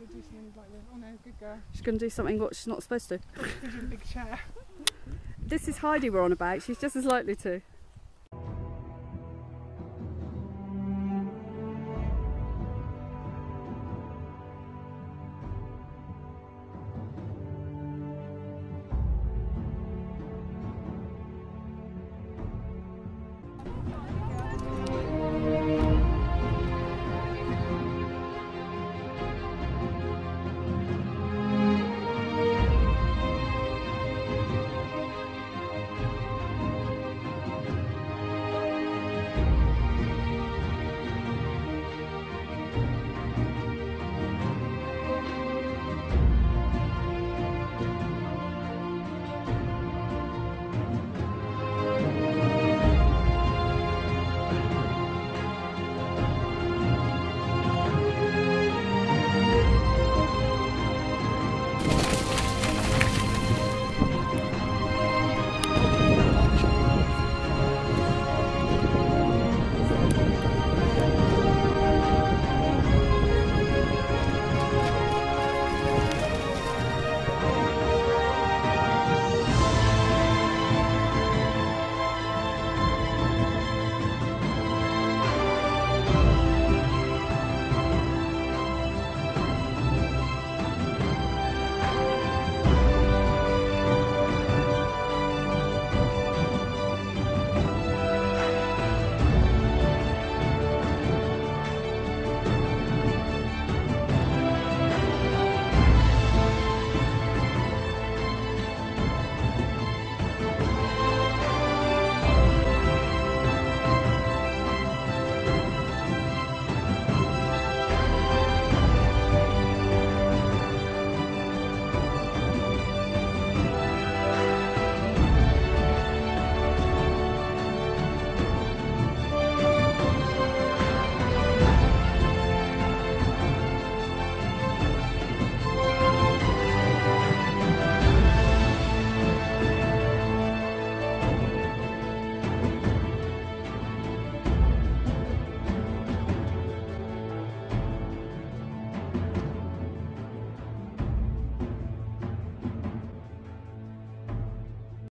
Oh no, good girl. She's going to do something what she's not supposed to. Big chair. This is Heidi we're on about. She's just as likely to.